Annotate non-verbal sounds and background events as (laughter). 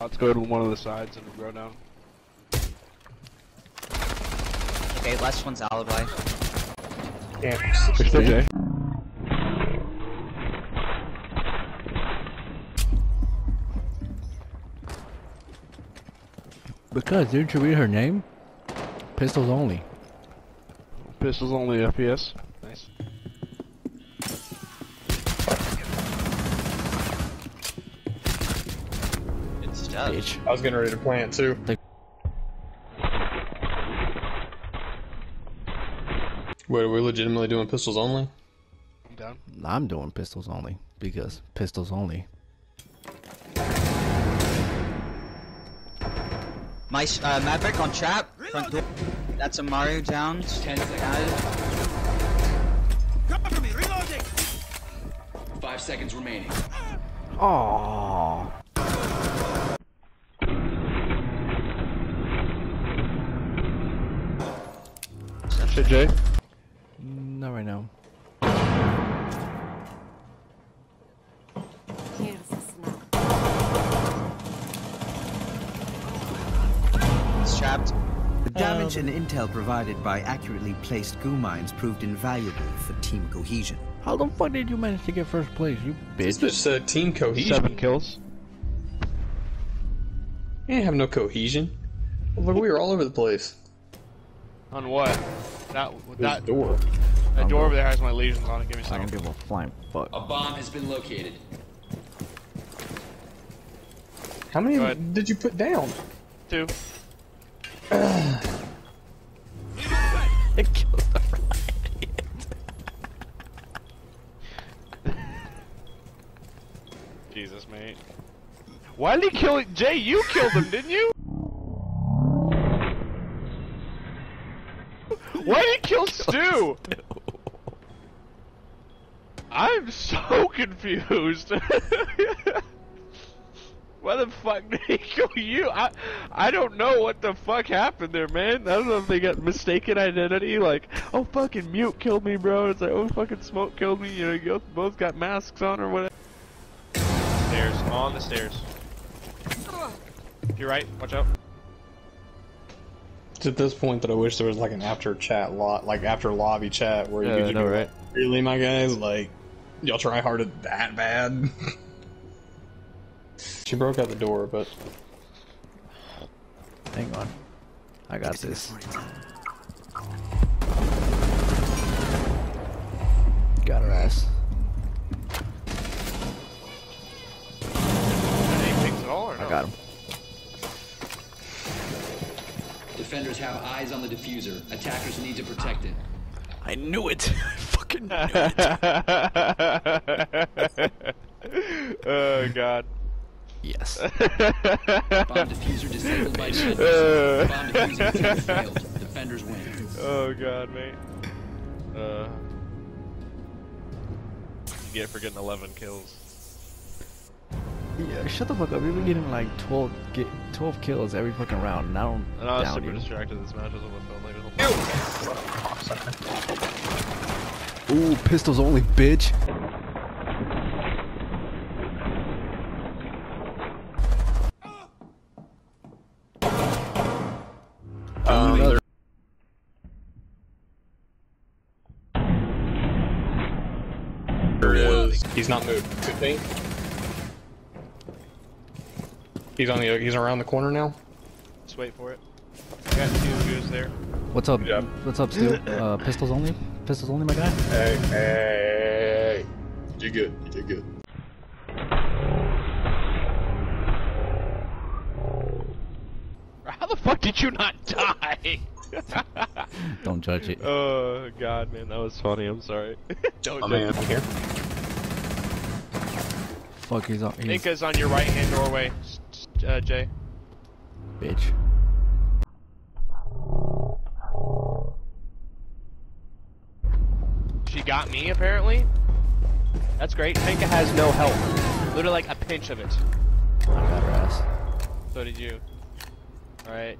Let's go to one of the sides and grow down. Okay, last one's alibi. Fix that, Jay. Because didn't you read her name? Pistols only. Pistols only FPS. Nice. Bitch. I was getting ready to plant too. Wait, are we legitimately doing pistols only? I'm down. I'm doing pistols only because pistols only. My uh, Maverick on trap. Front door. That's a Mario down. Ten seconds. Cover me, reloading! Five seconds remaining. Oh. Shit, Jay. Not right now. Here's the snack. It's trapped. The damage oh, and intel provided by accurately placed Gu mines proved invaluable for team cohesion. How the fuck did you manage to get first place, you This bitch? just said team cohesion. Seven kills. You ain't have no cohesion. Look, we were all over the place. On what? That that door. that door over there has my lesions on it. Give me a I don't second. give a flying fuck. A bomb has been located. How many did you put down? Two. It killed the (laughs) Jesus, mate. Why did he kill it? Jay, you killed him, didn't you? Why did he kill (laughs) Stu? I'm so confused. (laughs) Why the fuck did he kill you? I I don't know what the fuck happened there, man. I don't know if they got mistaken identity. Like, oh fucking mute killed me, bro. It's like, oh fucking smoke killed me. You know, you both- both got masks on or whatever. Stairs, on the stairs. You're right. Watch out. It's at this point that I wish there was like an after chat lot, like after lobby chat where you Yeah, could I just know, be right? like, really, my guys, like, y'all try hard at that bad. (laughs) she broke out the door, but Hang on. I got this. Got her ass. Any pings at all or no? I got him. Defenders have eyes on the diffuser. Attackers need to protect it. I knew it. (laughs) I fucking knew it. (laughs) oh god. yes. Bomb diffuser disabled by defenders. Uh. Bomb diffuser failed. Defenders win. oh god, mate. Uh. You get for getting 11 kills. Yeah, shut the fuck up. You've been getting like 12, get 12 kills every fucking round. and I don't And I was down super you. distracted this match. Is what it felt like. Ooh, pistols only, bitch. Another- there it is. He's not moved. Could be. He's on the. He's around the corner now. Just wait for it. I got two views there. What's up? Yeah. What's up, Stu? Uh, (coughs) pistols only? Pistols only, my guy? Hey, hey, you did good? You did good. How the fuck did you not die? (laughs) Don't judge it. oh god, man, that was funny. I'm sorry. (laughs) Don't do man, it. I'm here. Fuck, he's on. He's Finka's on your right hand doorway, s- s- uh, Jay. bitch. She got me, apparently. That's great. Finka has no health. Literally like a pinch of it. I got her ass. So did you. Alright.